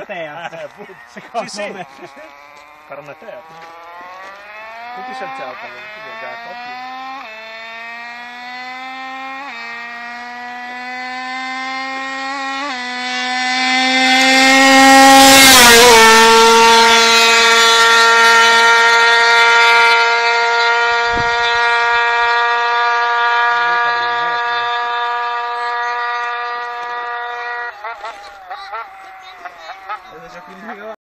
terra. Sì, sì. Faranno a terra. Tutti si alzavano, quindi già. 안녕히 계세요.